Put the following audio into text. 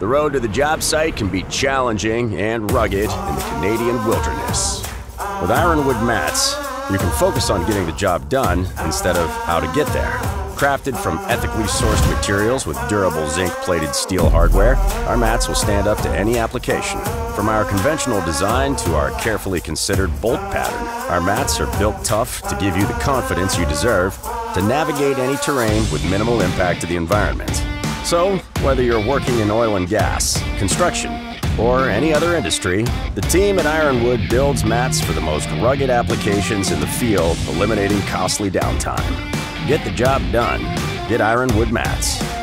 The road to the job site can be challenging and rugged in the Canadian wilderness. With Ironwood mats, you can focus on getting the job done instead of how to get there. Crafted from ethically sourced materials with durable zinc-plated steel hardware, our mats will stand up to any application. From our conventional design to our carefully considered bolt pattern, our mats are built tough to give you the confidence you deserve to navigate any terrain with minimal impact to the environment. So, whether you're working in oil and gas, construction, or any other industry, the team at Ironwood builds mats for the most rugged applications in the field, eliminating costly downtime. Get the job done. Get Ironwood mats.